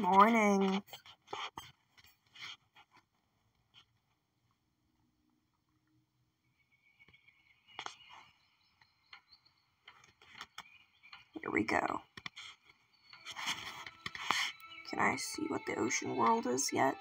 Morning. Here we go. Can I see what the ocean world is yet?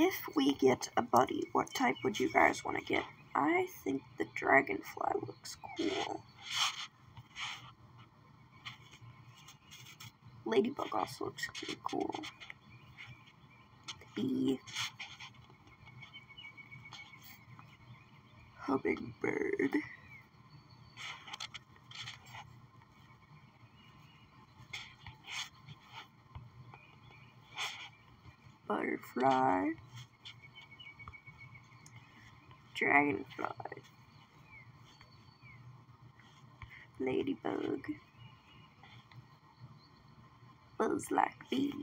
If we get a buddy, what type would you guys want to get? I think the dragonfly looks cool. Ladybug also looks pretty cool. The bee. Hummingbird. Butterfly. Dragonfly. Ladybug. Buzz like bee.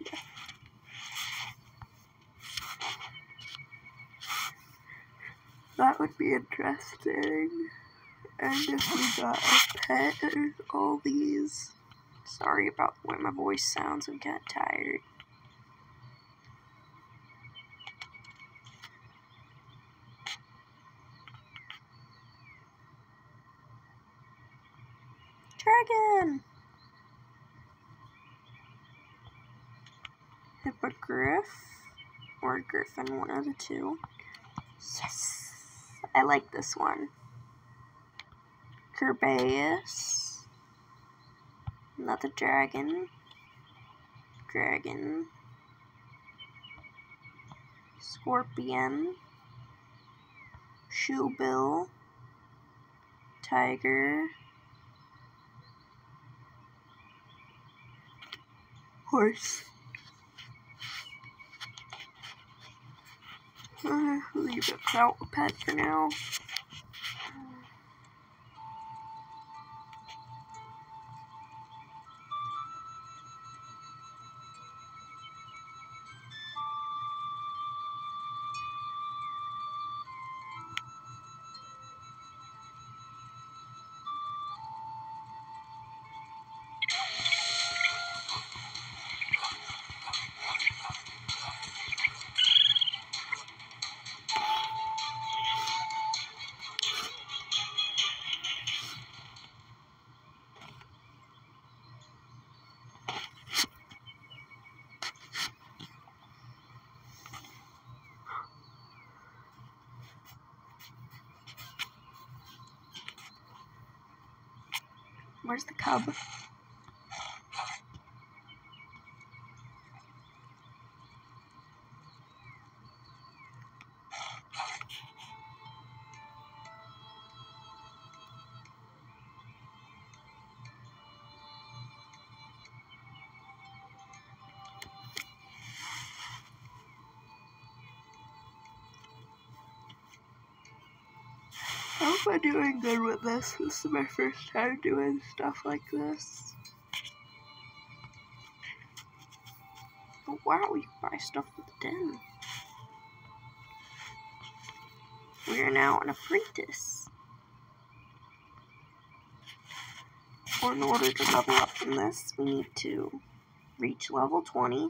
That would be interesting. And if we got a pet all these. Sorry about the way my voice sounds, I'm getting tired. Dragon! Hippogriff or Griffin, one of the two. Yes! I like this one. Cerberus. Another dragon. Dragon. Scorpion. Shoebill. Tiger. Horse. Uh, leave it without a pet for now. Where's the cub? I hope I'm doing good with this. This is my first time doing stuff like this. Oh wow, you can buy stuff with the den. We are now an apprentice. Or in order to level up from this, we need to reach level 20,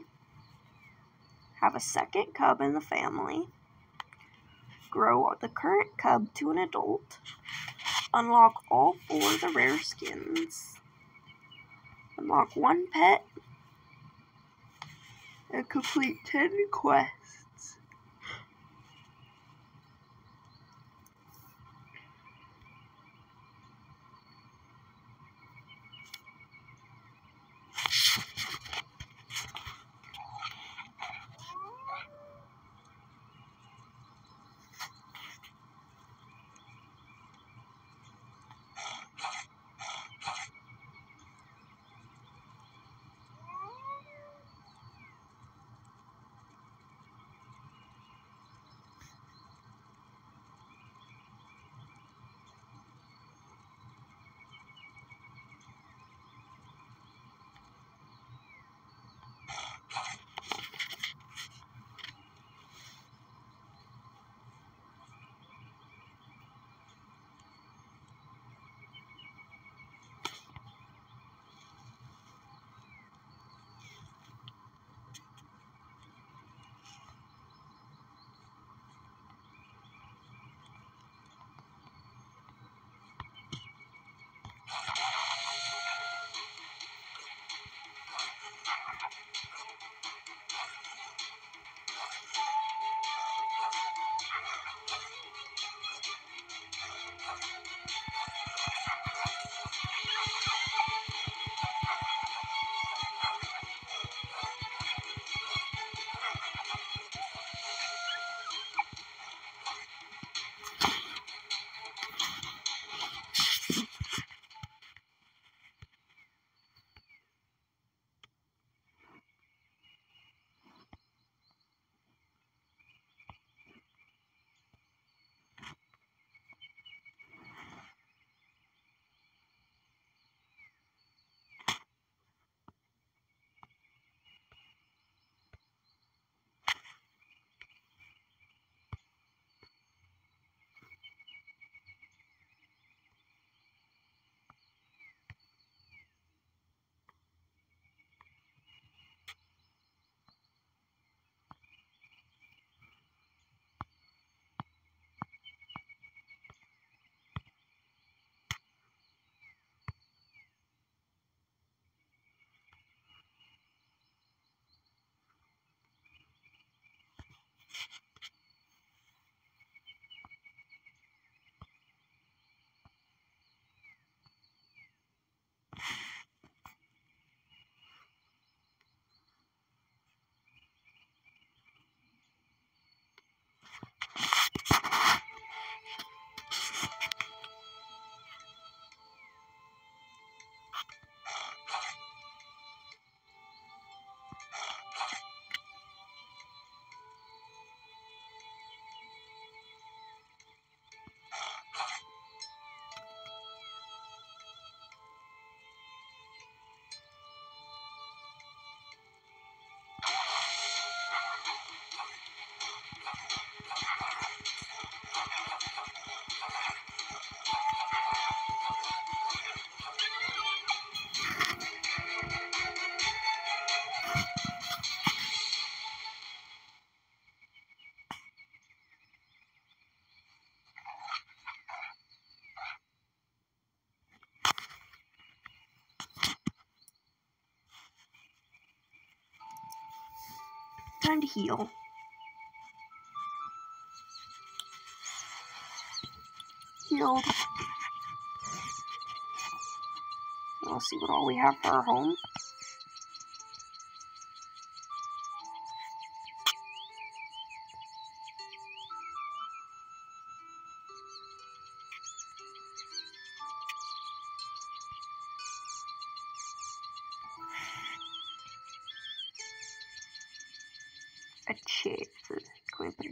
have a second cub in the family, grow the current cub to an adult, unlock all four of the rare skins, unlock one pet, and complete 10 quests. Time to heal. Healed. We'll see what all we have for our home.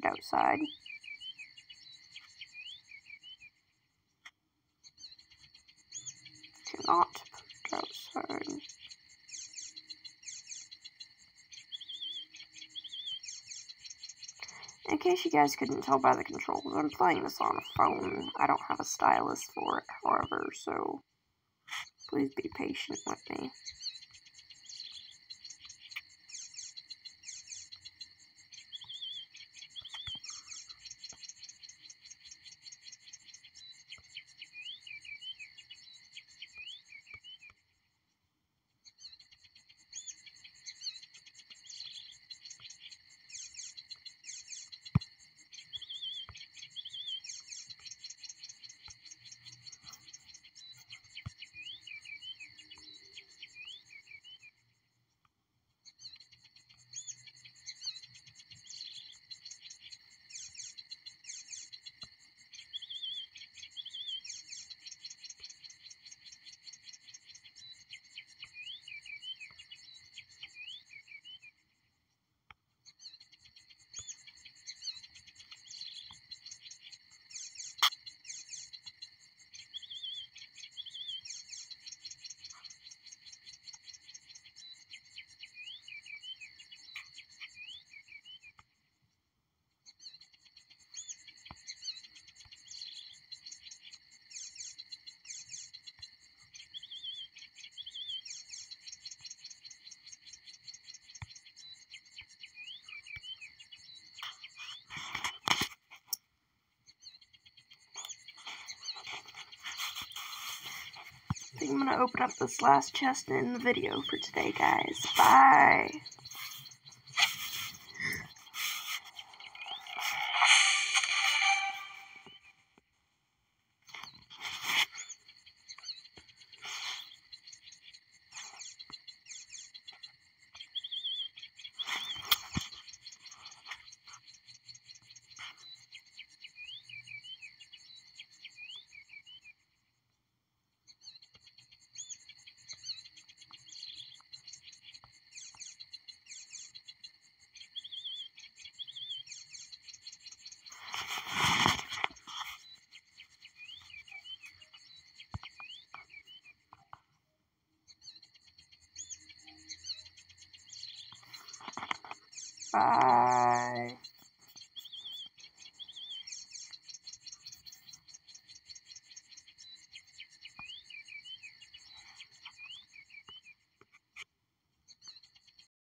Put outside? Cannot put it outside. In case you guys couldn't tell by the controls, I'm playing this on a phone. I don't have a stylus for it, however, so please be patient with me. I think I'm going to open up this last chest in the video for today, guys. Bye. Bye.